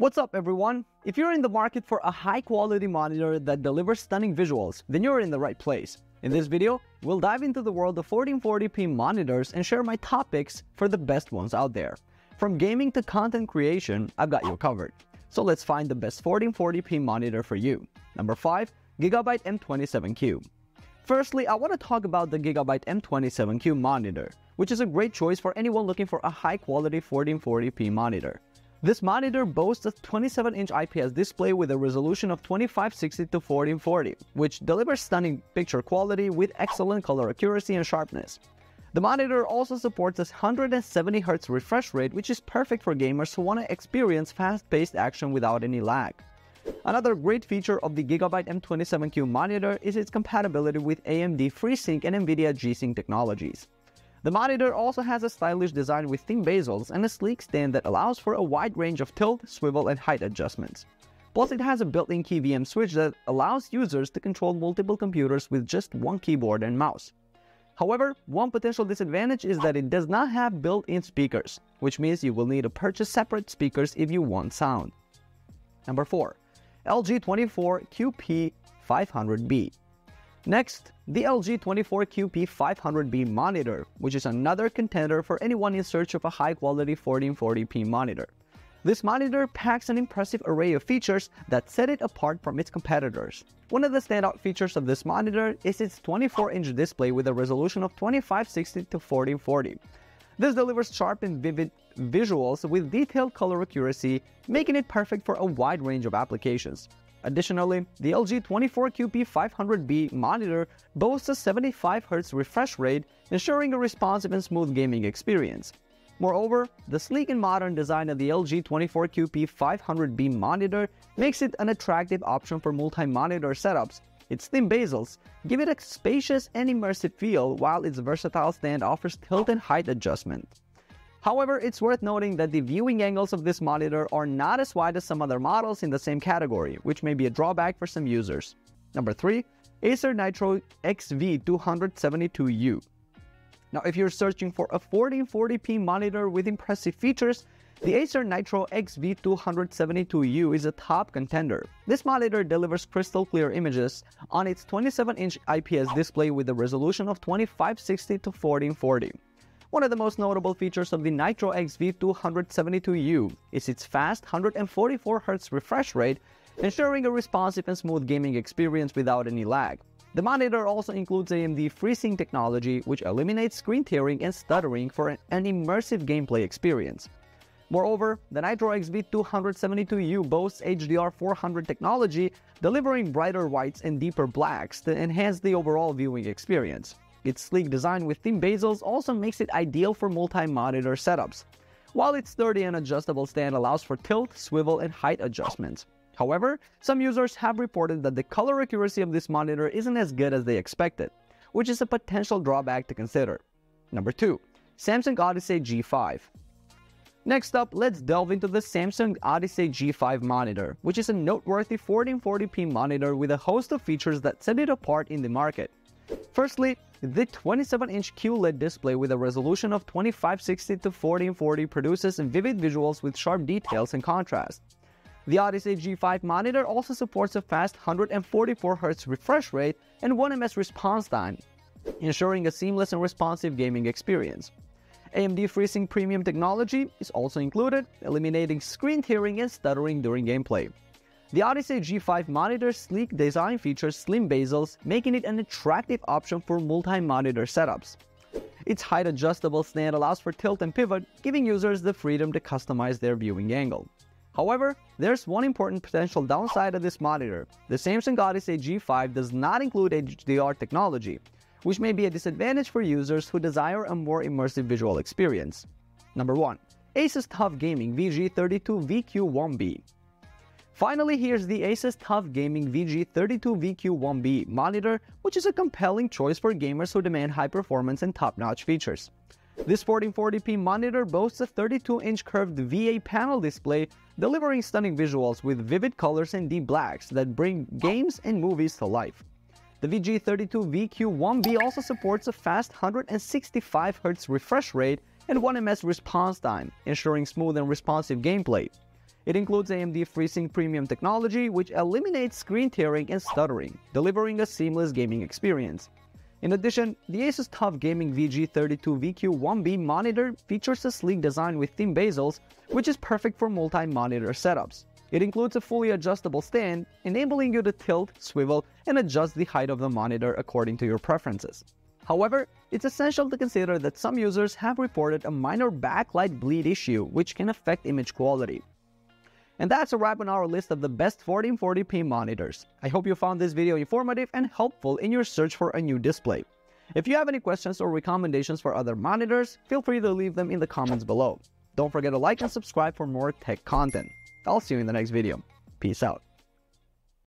What's up everyone? If you're in the market for a high quality monitor that delivers stunning visuals, then you're in the right place. In this video, we'll dive into the world of 1440p monitors and share my top picks for the best ones out there. From gaming to content creation, I've got you covered. So let's find the best 1440p monitor for you. Number 5, Gigabyte M27Q. Firstly, I want to talk about the Gigabyte M27Q monitor, which is a great choice for anyone looking for a high quality 1440p monitor. This monitor boasts a 27-inch IPS display with a resolution of 2560 to 1440, which delivers stunning picture quality with excellent color accuracy and sharpness. The monitor also supports a 170Hz refresh rate, which is perfect for gamers who want to experience fast-paced action without any lag. Another great feature of the Gigabyte M27Q monitor is its compatibility with AMD FreeSync and NVIDIA G-Sync technologies. The monitor also has a stylish design with thin bezels and a sleek stand that allows for a wide range of tilt, swivel, and height adjustments. Plus, it has a built-in KVM switch that allows users to control multiple computers with just one keyboard and mouse. However, one potential disadvantage is that it does not have built-in speakers, which means you will need to purchase separate speakers if you want sound. Number 4. LG 24QP500B Next, the LG 24QP500B monitor, which is another contender for anyone in search of a high-quality 1440p monitor. This monitor packs an impressive array of features that set it apart from its competitors. One of the standout features of this monitor is its 24-inch display with a resolution of 2560 to 1440. This delivers sharp and vivid visuals with detailed color accuracy, making it perfect for a wide range of applications. Additionally, the LG 24QP500B monitor boasts a 75Hz refresh rate, ensuring a responsive and smooth gaming experience. Moreover, the sleek and modern design of the LG 24QP500B monitor makes it an attractive option for multi-monitor setups. Its thin bezels give it a spacious and immersive feel, while its versatile stand offers tilt and height adjustment. However, it's worth noting that the viewing angles of this monitor are not as wide as some other models in the same category, which may be a drawback for some users. Number 3. Acer Nitro XV272U Now if you're searching for a 1440p monitor with impressive features, the Acer Nitro XV272U is a top contender. This monitor delivers crystal clear images on its 27-inch IPS display with a resolution of 2560 to 1440. One of the most notable features of the Nitro XV272U is its fast 144Hz refresh rate, ensuring a responsive and smooth gaming experience without any lag. The monitor also includes AMD FreeSync technology, which eliminates screen tearing and stuttering for an immersive gameplay experience. Moreover, the Nitro XV272U boasts HDR400 technology, delivering brighter whites and deeper blacks to enhance the overall viewing experience. Its sleek design with thin bezels also makes it ideal for multi-monitor setups, while its sturdy and adjustable stand allows for tilt, swivel, and height adjustments. However, some users have reported that the color accuracy of this monitor isn't as good as they expected, which is a potential drawback to consider. Number 2. Samsung Odyssey G5 Next up, let's delve into the Samsung Odyssey G5 monitor, which is a noteworthy 1440p monitor with a host of features that set it apart in the market. Firstly, the 27-inch QLED display with a resolution of 2560 to 1440 produces vivid visuals with sharp details and contrast. The Odyssey G5 monitor also supports a fast 144Hz refresh rate and 1ms response time, ensuring a seamless and responsive gaming experience. AMD FreeSync Premium technology is also included, eliminating screen tearing and stuttering during gameplay. The Odyssey G5 monitor's sleek design features slim bezels, making it an attractive option for multi-monitor setups. Its height-adjustable stand allows for tilt and pivot, giving users the freedom to customize their viewing angle. However, there's one important potential downside of this monitor. The Samsung Odyssey G5 does not include HDR technology, which may be a disadvantage for users who desire a more immersive visual experience. Number 1. Asus TUF Gaming VG32VQ1B Finally, here's the Asus TUF Gaming VG32VQ1B monitor, which is a compelling choice for gamers who demand high performance and top-notch features. This 1440p monitor boasts a 32-inch curved VA panel display, delivering stunning visuals with vivid colors and deep blacks that bring games and movies to life. The VG32VQ1B also supports a fast 165Hz refresh rate and 1ms response time, ensuring smooth and responsive gameplay. It includes AMD FreeSync Premium technology, which eliminates screen tearing and stuttering, delivering a seamless gaming experience. In addition, the Asus TUF Gaming VG32VQ1B monitor features a sleek design with thin bezels, which is perfect for multi-monitor setups. It includes a fully adjustable stand, enabling you to tilt, swivel, and adjust the height of the monitor according to your preferences. However, it's essential to consider that some users have reported a minor backlight bleed issue which can affect image quality. And that's a wrap on our list of the best 1440p monitors. I hope you found this video informative and helpful in your search for a new display. If you have any questions or recommendations for other monitors, feel free to leave them in the comments below. Don't forget to like and subscribe for more tech content. I'll see you in the next video. Peace out.